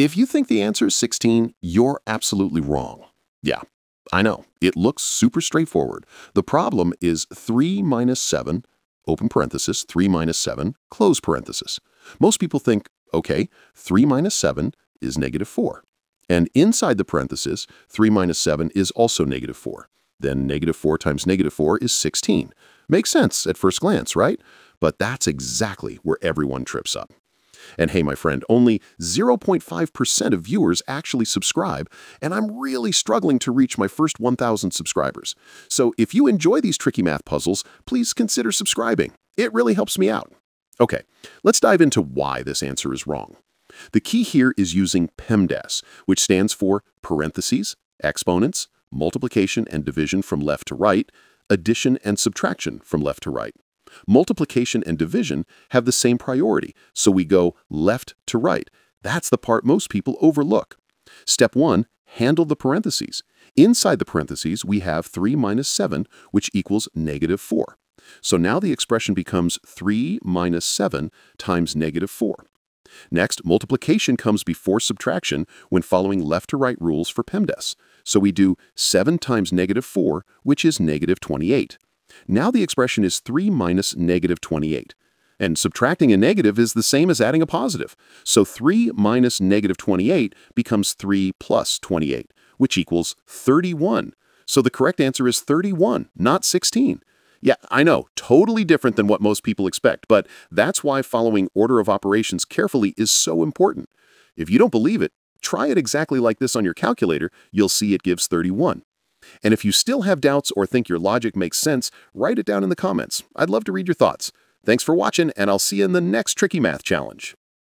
If you think the answer is 16, you're absolutely wrong. Yeah, I know. It looks super straightforward. The problem is 3 minus 7, open parenthesis, 3 minus 7, close parenthesis. Most people think, okay, 3 minus 7 is negative 4. And inside the parenthesis, 3 minus 7 is also negative 4. Then negative 4 times negative 4 is 16. Makes sense at first glance, right? But that's exactly where everyone trips up. And hey, my friend, only 0.5% of viewers actually subscribe, and I'm really struggling to reach my first 1,000 subscribers. So if you enjoy these tricky math puzzles, please consider subscribing. It really helps me out. Okay, let's dive into why this answer is wrong. The key here is using PEMDAS, which stands for parentheses, exponents, multiplication and division from left to right, addition and subtraction from left to right. Multiplication and division have the same priority, so we go left to right. That's the part most people overlook. Step 1. Handle the parentheses. Inside the parentheses, we have 3 minus 7, which equals negative 4. So now the expression becomes 3 minus 7 times negative 4. Next, multiplication comes before subtraction when following left to right rules for PEMDAS. So we do 7 times negative 4, which is negative 28. Now the expression is 3 minus negative 28. And subtracting a negative is the same as adding a positive. So 3 minus negative 28 becomes 3 plus 28, which equals 31. So the correct answer is 31, not 16. Yeah, I know, totally different than what most people expect, but that's why following order of operations carefully is so important. If you don't believe it, try it exactly like this on your calculator, you'll see it gives 31. And if you still have doubts or think your logic makes sense, write it down in the comments. I'd love to read your thoughts. Thanks for watching, and I'll see you in the next Tricky Math Challenge.